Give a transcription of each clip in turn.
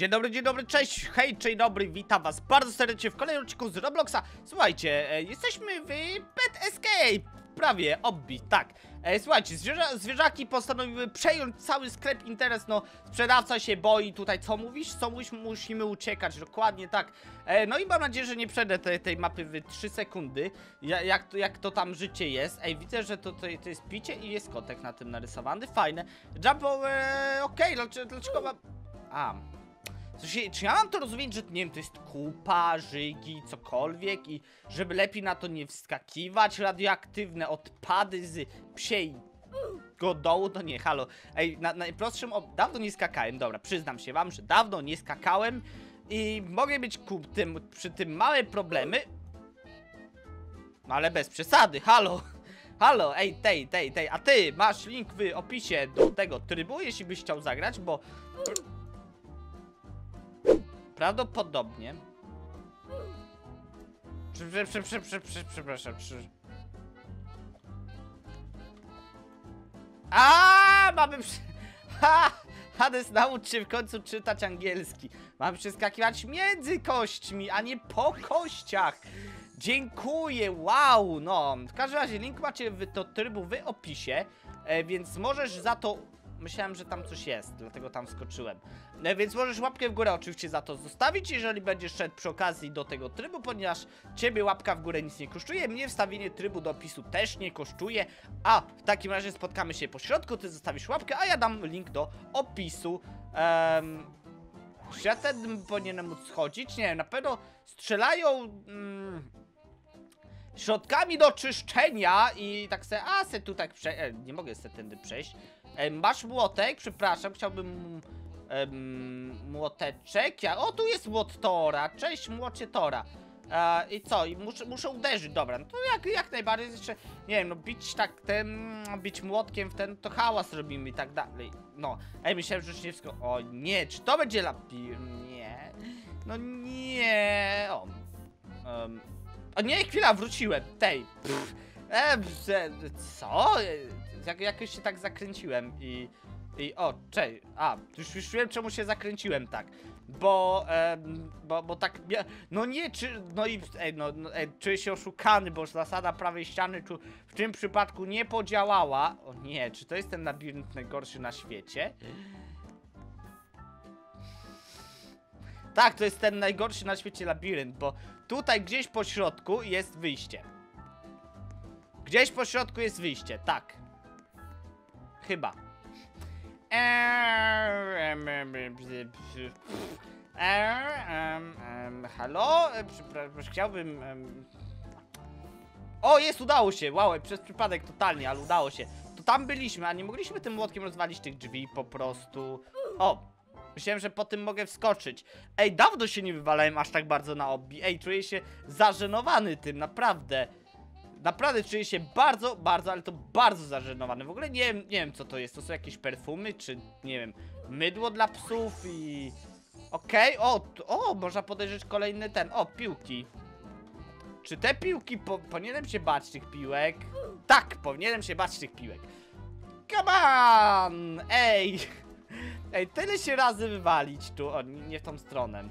Dzień dobry, dzień dobry, cześć, hej, dzień dobry, witam was bardzo serdecznie w kolejnym odcinku z Robloxa. Słuchajcie, e, jesteśmy w Pet Escape, prawie, obbi, tak. E, słuchajcie, zwierza zwierzaki postanowiły przejąć cały sklep interes, no, sprzedawca się boi tutaj, co mówisz? Co mówisz? Musimy uciekać, dokładnie tak. E, no i mam nadzieję, że nie przejdę tej, tej mapy w 3 sekundy, ja, jak, to, jak to tam życie jest. Ej, widzę, że to, to, to jest picie i jest kotek na tym narysowany, fajne. Jumbo, e, okej, dlaczego, dlaczego mam... A, w sensie, czy ja mam to rozumieć, że nie wiem, to jest kupa, żygi, cokolwiek i żeby lepiej na to nie wskakiwać, radioaktywne odpady z psiej dołu, to nie, halo. Ej, na najprostszym, dawno nie skakałem, dobra, przyznam się wam, że dawno nie skakałem i mogę mieć ku tym, przy tym małe problemy, no ale bez przesady, halo. Halo, ej, tej, tej, tej, a ty masz link w opisie do tego trybu, jeśli byś chciał zagrać, bo Prawdopodobnie. Prze- prze- prze- prze- prze- prze- Przepraszam. prze- A, mamy. Przy... Ha! Hades naucz się w końcu czytać angielski. Mamy przeskakiwać między kośćmi, a nie po kościach. Dziękuję, wow, no. W każdym razie link macie w, do trybu w opisie, e, więc możesz za to... Myślałem, że tam coś jest, dlatego tam skoczyłem. E, więc możesz łapkę w górę oczywiście za to zostawić, jeżeli będziesz szedł przy okazji do tego trybu, ponieważ ciebie łapka w górę nic nie kosztuje, mnie wstawienie trybu do opisu też nie kosztuje, a w takim razie spotkamy się po środku, ty zostawisz łapkę, a ja dam link do opisu. Um, ja ten powinienem móc schodzić? Nie, na pewno strzelają... Mm, środkami do czyszczenia i tak se, a se tu tak prze... E, nie mogę se tędy przejść. E, masz młotek? Przepraszam, chciałbym em, młoteczek. Ja, o, tu jest młot Tora. Cześć, młocie Tora. E, I co? I muszę, muszę uderzyć, dobra, no to jak, jak najbardziej jeszcze, nie wiem, no bić tak ten, bić młotkiem w ten, to hałas robimy i tak dalej. No, ej, myślałem, że już nie wszystko, o nie, czy to będzie lapir? Nie, no nie, o. Em, o nie, chwila, wróciłem, tej. Pff, e, pff, e, co? E, Jak, jakoś się tak zakręciłem i... I o, cześć. A, już, już wiem czemu się zakręciłem tak. Bo, em, bo, bo tak. No nie, czy. No i. Ej, no, no, czuję się oszukany, bo zasada prawej ściany tu w tym przypadku nie podziałała. O nie, czy to jest ten labirynt najgorszy na świecie? Tak, to jest ten najgorszy na świecie labirynt, bo tutaj gdzieś po środku jest wyjście. Gdzieś po środku jest wyjście, tak. Chyba. Halo? Chciałbym... O, jest, udało się! Wow, przez przypadek totalnie, ale udało się. To tam byliśmy, a nie mogliśmy tym młotkiem rozwalić tych drzwi po prostu. O! Myślałem, że po tym mogę wskoczyć. Ej, dawno się nie wywalałem aż tak bardzo na obbi. Ej, czuję się zażenowany tym, naprawdę. Naprawdę czuję się bardzo, bardzo, ale to bardzo zażenowany. W ogóle nie wiem, nie wiem co to jest. To są jakieś perfumy, czy nie wiem, mydło dla psów i... Okej, o, t- o, można podejrzeć kolejny ten, o, piłki. Czy te piłki, po, powinienem się bać tych piłek? Tak, powinienem się bać tych piłek. Come on! Ej! Ej, tyle się razy wywalić tu, o, nie w tą stronę.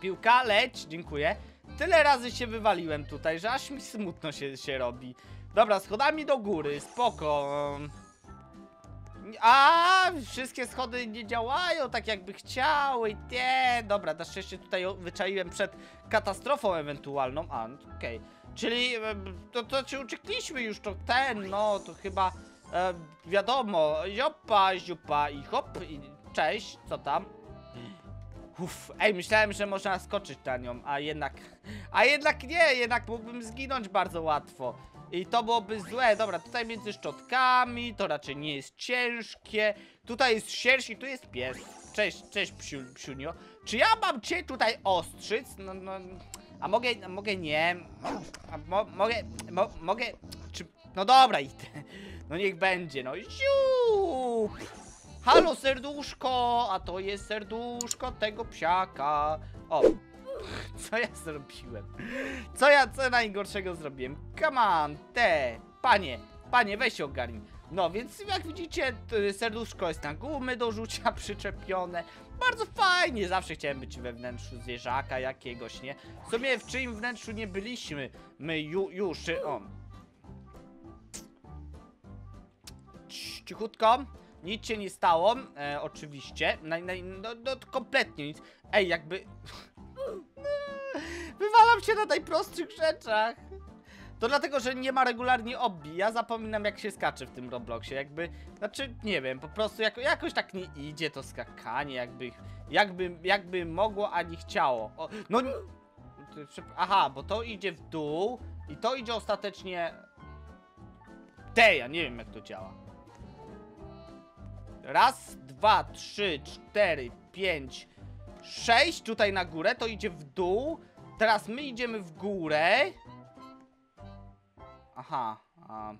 Piłka, leć, dziękuję. Tyle razy się wywaliłem tutaj, że aż mi smutno się, się robi. Dobra, schodami do góry, spoko. A, wszystkie schody nie działają tak jakby chciały. Nie, dobra, na szczęście tutaj wyczaiłem przed katastrofą ewentualną. A, no, okej. Czyli em, to, to ci uciekliśmy już, to ten, no, to chyba e, wiadomo. Jopa, ziupa i hop, i cześć, co tam? Uff, ej, myślałem, że można skoczyć na nią, a jednak... A jednak nie, jednak mógłbym zginąć bardzo łatwo. I to byłoby złe. Dobra, tutaj między szczotkami, to raczej nie jest ciężkie. Tutaj jest sierść i tu jest pies. Cześć, cześć psiu, psiunio. Czy ja mam cię tutaj ostrzyc? No, no... A mogę, a mogę nie. A mo, mogę, mo, mogę... Czy... No dobra, idę. No niech będzie, no. Ziup! Halo serduszko, a to jest serduszko tego psiaka. O, co ja zrobiłem? Co ja, co najgorszego zrobiłem? Come on, te, panie, panie, weź ogarnij. No, więc jak widzicie, serduszko jest na gumy do rzucia przyczepione. Bardzo fajnie, zawsze chciałem być we wnętrzu zwierzaka jakiegoś, nie? W sumie w czyim wnętrzu nie byliśmy, my ju, już, czy, o. Cii- Cichutko, nic się nie stało, e, oczywiście, naj, naj, no, no, kompletnie nic. Ej, jakby... Wywalam się na najprostszych rzeczach. To dlatego, że nie ma regularnie obbi. Ja zapominam jak się skacze w tym Robloxie. Jakby, znaczy, nie wiem, po prostu jako, jakoś tak nie idzie to skakanie, jakby, jakby, jakby mogło, a nie chciało. O, no, aha, bo to idzie w dół i to idzie ostatecznie... Te, ja nie wiem jak to działa. Raz, dwa, trzy, cztery, pięć, sześć tutaj na górę, to idzie w dół. Teraz my idziemy w górę. Aha. A...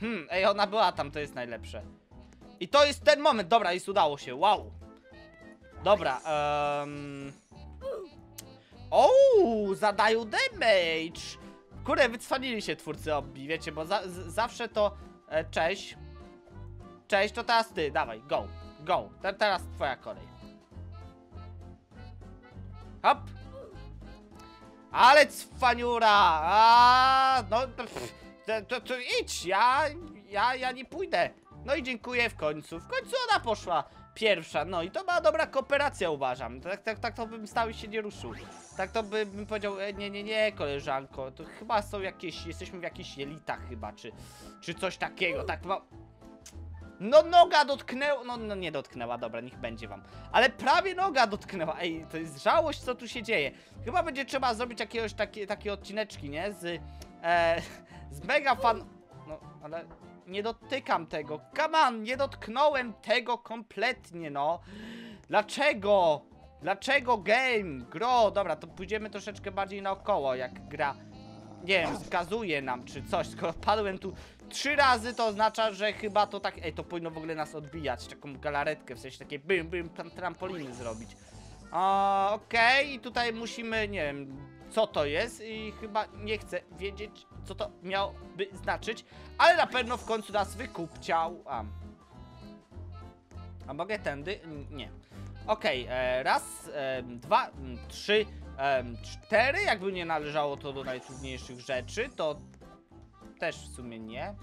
Hmm, ej, ona była tam, to jest najlepsze. I to jest ten moment, dobra, jest udało się, wow. Dobra, um... Zadają damage! Kurde, wycwanili się twórcy obbi, wiecie, bo za, zawsze to... E, cześć. Cześć, to teraz ty, dawaj, go, go. Te, teraz twoja kolej. Hop! Ale cwaniura! A, no pff, to, to, to idź, ja, ja, ja nie pójdę. No i dziękuję w końcu. W końcu ona poszła pierwsza, no i to była dobra kooperacja uważam. Tak, tak, tak to bym stał i się nie ruszył. Tak to by, bym powiedział, e, nie, nie, nie, koleżanko, to chyba są jakieś, jesteśmy w jakichś jelitach chyba, czy, czy coś takiego, tak chyba... No noga dotknęła, no, no nie dotknęła, dobra, niech będzie wam. Ale prawie noga dotknęła, ej, to jest żałość, co tu się dzieje. Chyba będzie trzeba zrobić jakiegoś takie, takie odcineczki, nie, z, e, z mega fan... Ale nie dotykam tego, come on, nie dotknąłem tego kompletnie, no. Dlaczego? Dlaczego game? Gro, dobra, to pójdziemy troszeczkę bardziej naokoło, jak gra nie wiem, skazuje nam czy coś. Skoro padłem tu trzy razy, to oznacza, że chyba to tak. Ej, to powinno w ogóle nas odbijać. Taką galaretkę, w sensie takie bym, bym, trampoliny zrobić. Okej, i tutaj musimy, nie wiem, co to jest, i chyba nie chcę wiedzieć, co to miałoby znaczyć, ale na pewno w końcu nas wykupciał. A, A mogę tędy? Nie. Okej, e, raz, em, dwa, trzy, em, cztery. Jakby nie należało to do najtrudniejszych rzeczy, to też w sumie nie.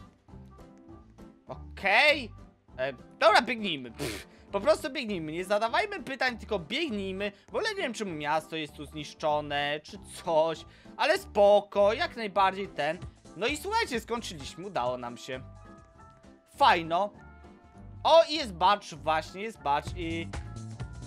Okej. E, Dobra, biegnijmy. Pff, po prostu biegnijmy. Nie zadawajmy pytań, tylko biegnijmy. W ogóle nie wiem, czemu miasto jest tu zniszczone, czy coś. Ale spoko, jak najbardziej ten. No i słuchajcie, skończyliśmy. Udało nam się. Fajno. O, i jest badge, właśnie, jest badge i...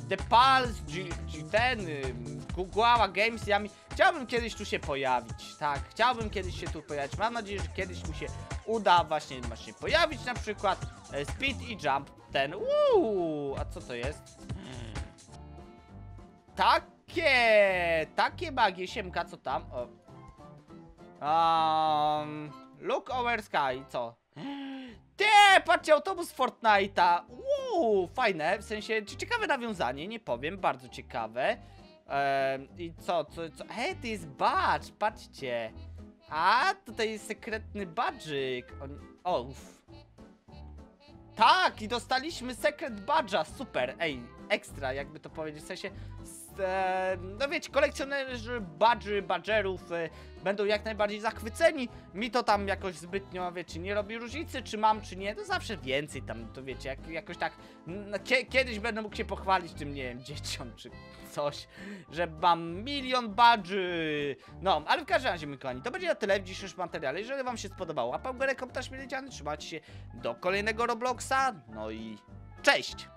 The Pulse, G, G, ten, ym, Guguała Games, ja mi... Chciałbym kiedyś tu się pojawić, tak, chciałbym kiedyś się tu pojawić, mam nadzieję, że kiedyś tu się uda właśnie, właśnie pojawić na przykład e, Speed i Jump, ten, uuu, a co to jest? Takie, takie magie, siemka, co tam? O. Um, look over sky, co? Te, patrzcie, autobus Fortnite'a. Uuu, fajne, w sensie, czy ciekawe nawiązanie, nie powiem, bardzo ciekawe. I co, co, co? Hej, to jest badge, patrzcie. A, tutaj jest sekretny badżyk. On, o, uff. Tak, i dostaliśmy sekret badża, super, ej, ekstra, jakby to powiedzieć, w sensie, e, no wiecie, kolekcjonerzy badży, badgerów e, będą jak najbardziej zachwyceni, mi to tam jakoś zbytnio, wiecie, nie robi różnicy, czy mam, czy nie, to zawsze więcej tam, to wiecie, jak, jakoś tak, kie, kiedyś będę mógł się pochwalić tym, nie wiem, dzieciom, czy coś, że mam milion badży, no, ale w każdym razie, moi kochani, to będzie na tyle w dzisiejszym materiale, jeżeli wam się spodobało, łapał górę, komentarz, trzymajcie się do kolejnego Robloxa, no i cześć!